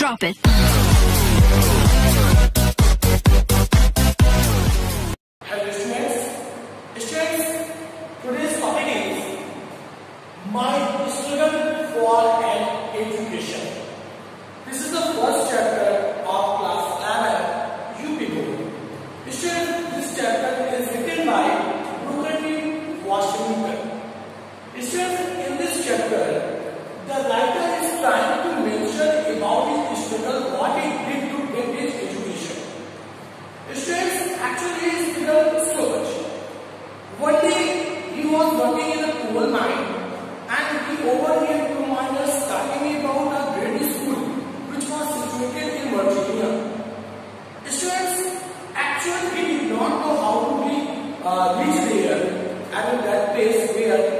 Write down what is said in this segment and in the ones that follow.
Drop it. Hello students. Students, today's topic is My Struggle for an Education. This is the first chapter of class 11 UP. Board. Students, this chapter is written by Booker T. Washington. Students, in this chapter, the life he was working in a coal mine and he overheard two miners talking about a grade school which was situated in Virginia. Students actually did not know how to be, uh, reach there and that place where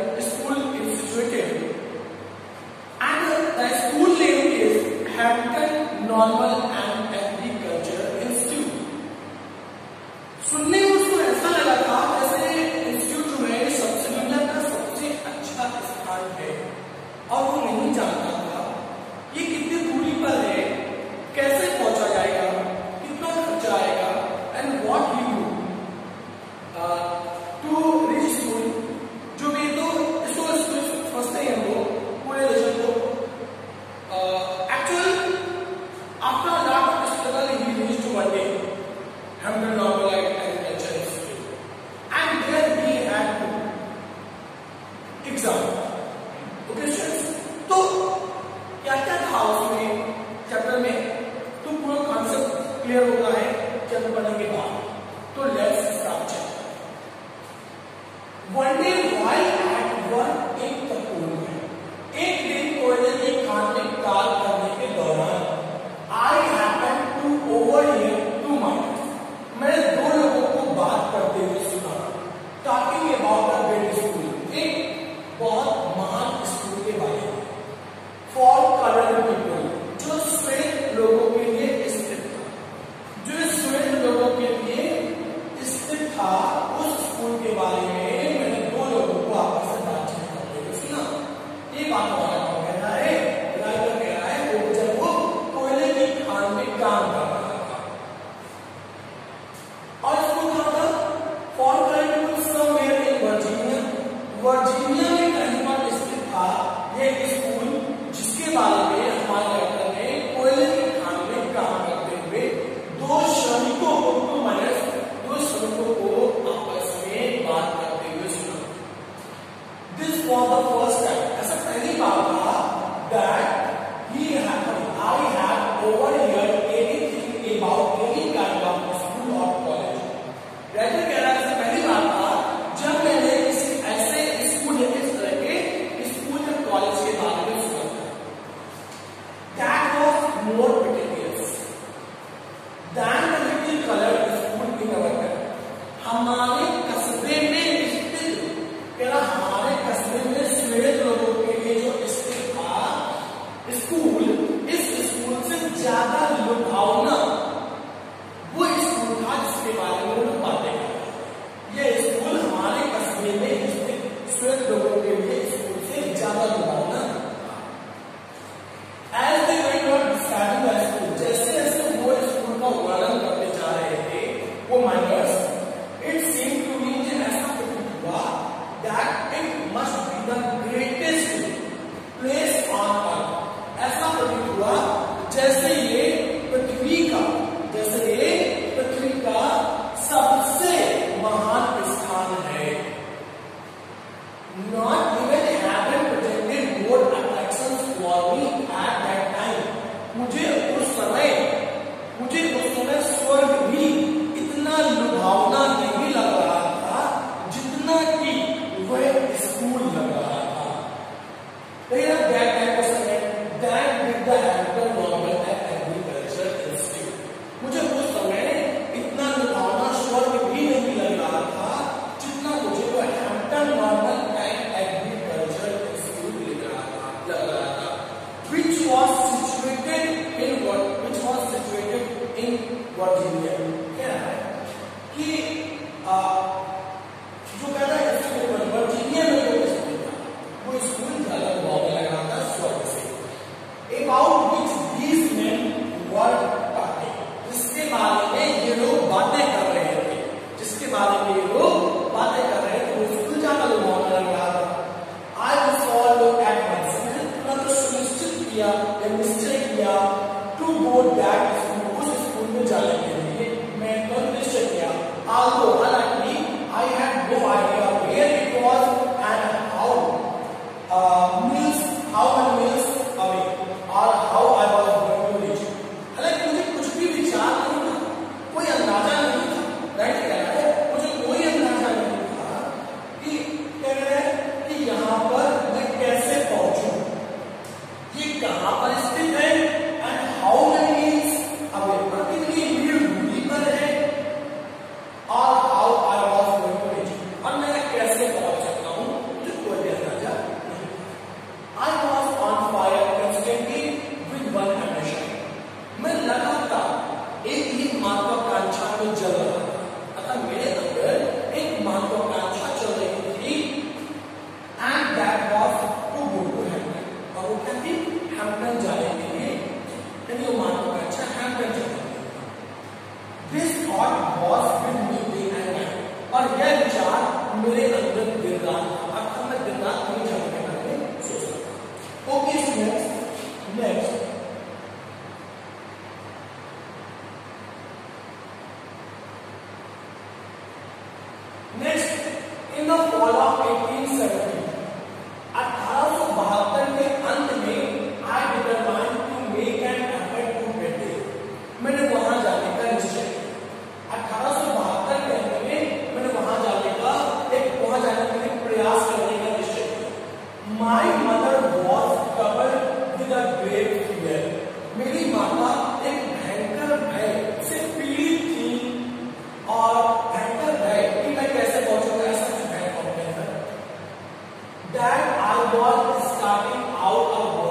starting out a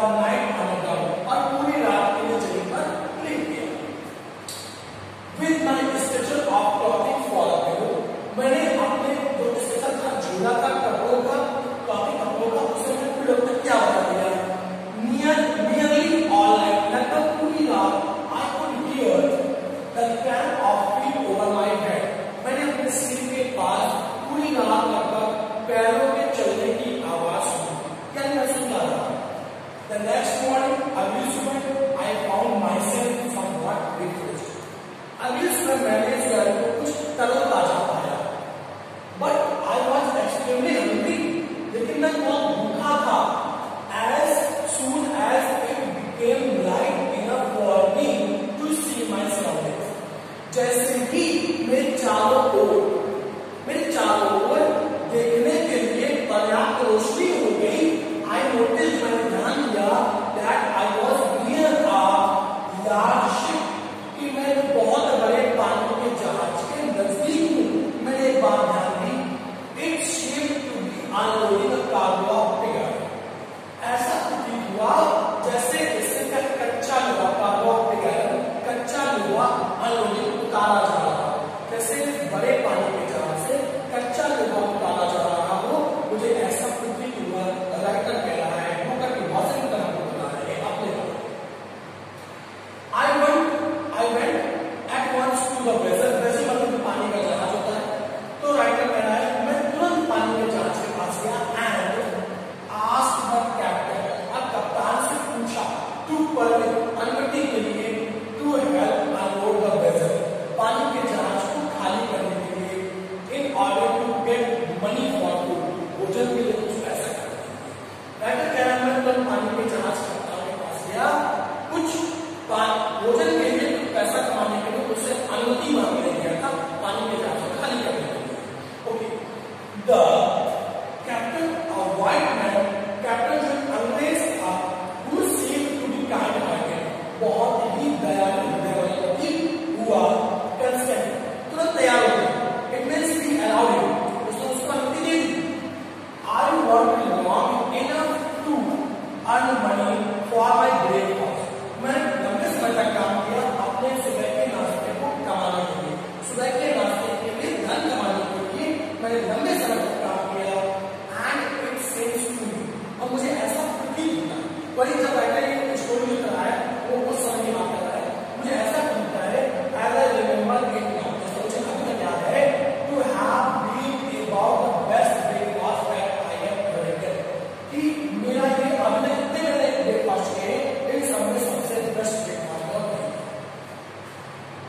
on अनुमति मांग रहे था पानी में जाकर खाली कर देते okay the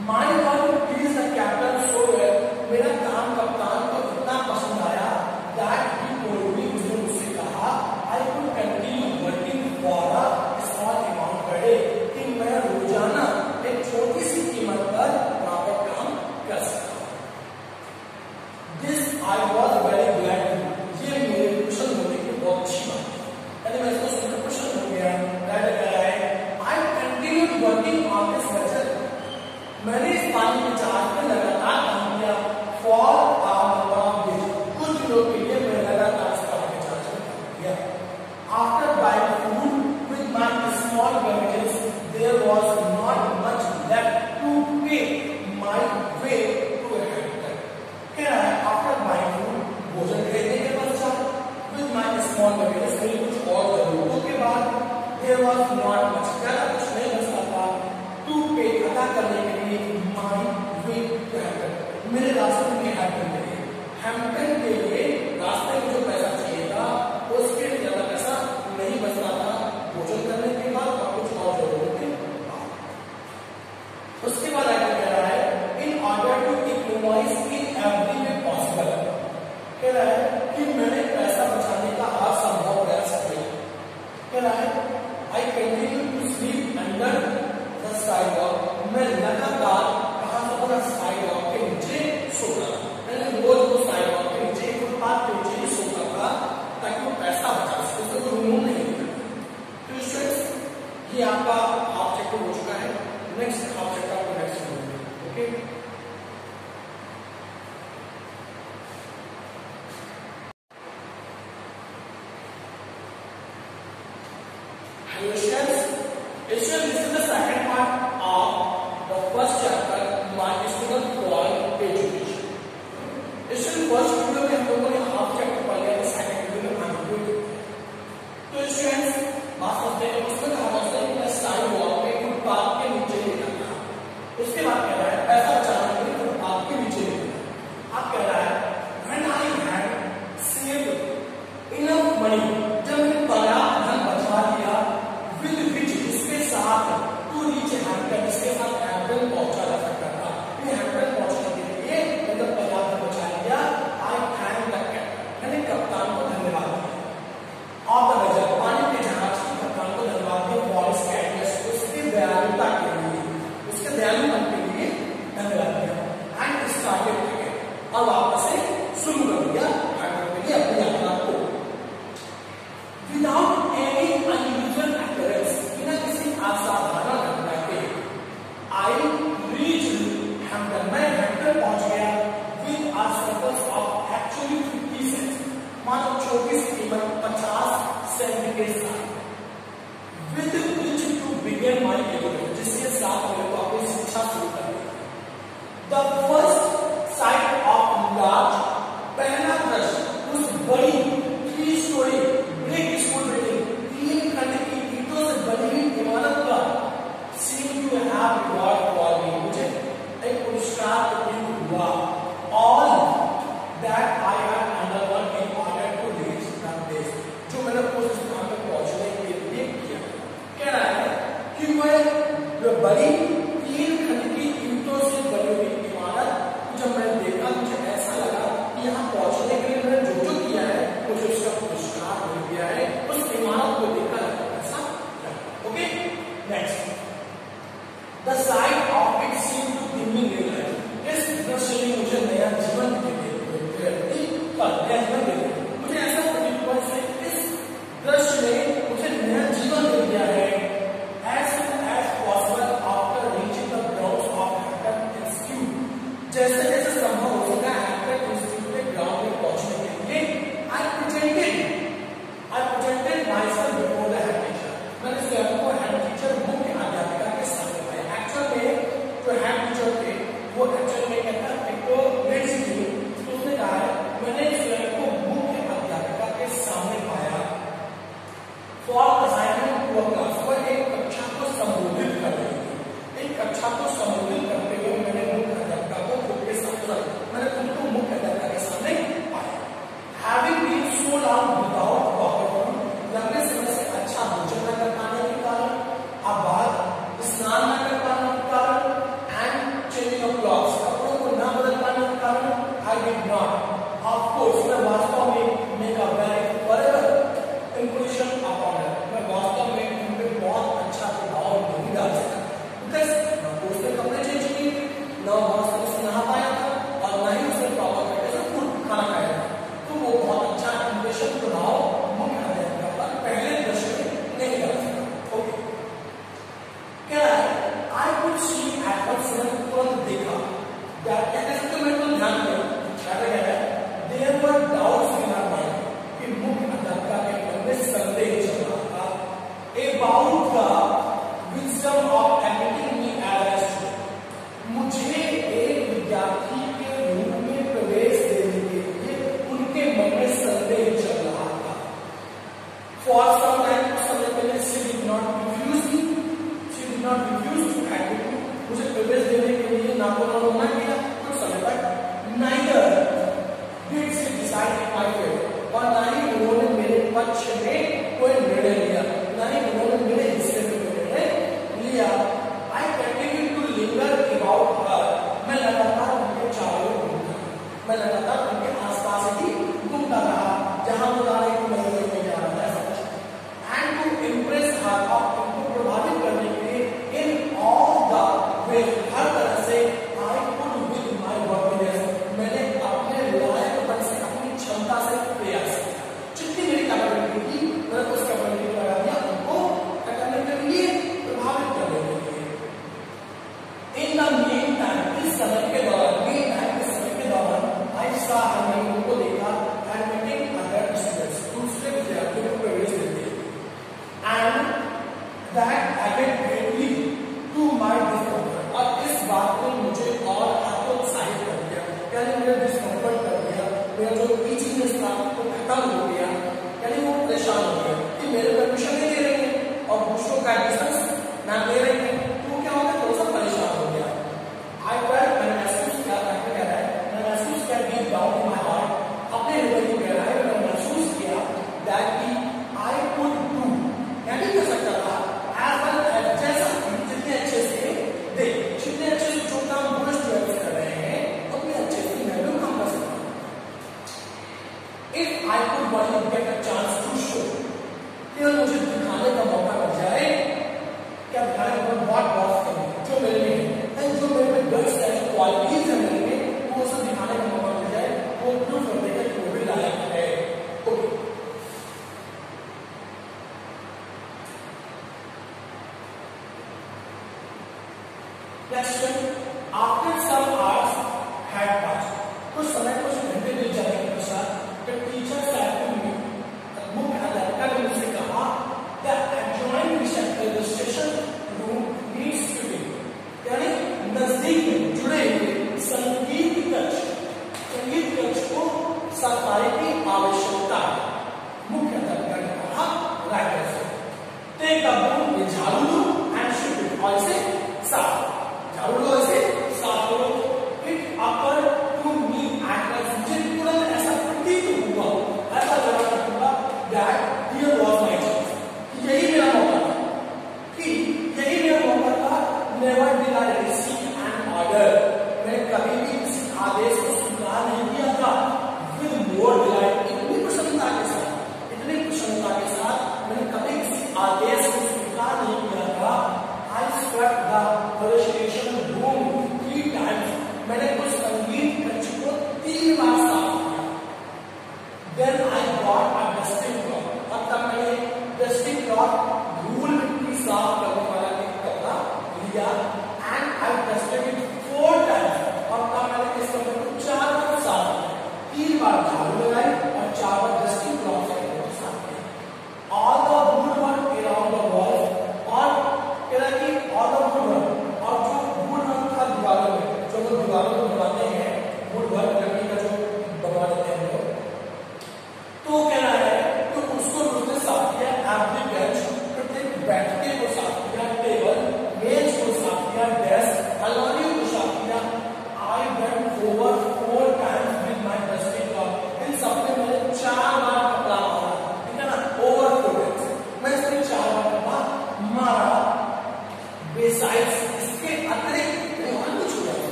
My work is a capital मेरे रास्ते में आकर के लिए हैम्पटन के लिए इसलिए फ़र्स्ट वीडियो में हम लोगों ने हाफ़ चैप्टर पढ़ लिया सेकंड वीडियो में पूरा तो स्टूडेंट्स बात करते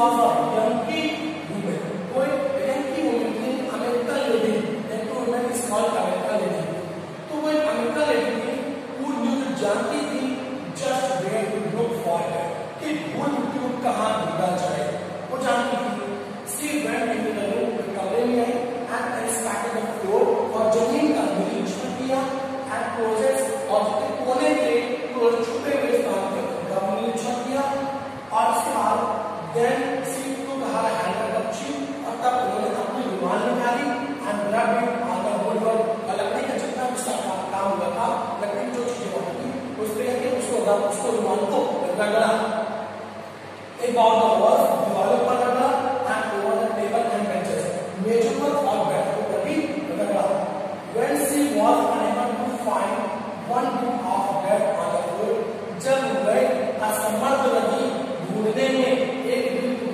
सी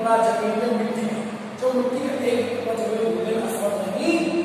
टुकड़ा ज़मीन में मिट्टी में जो तो मिट्टी के एक टुकड़ा ज़मीन में असर नहीं।